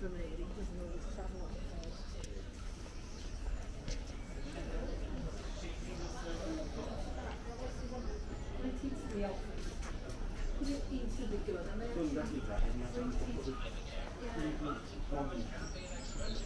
for me. He doesn't always travel up first.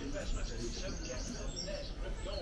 Investment is so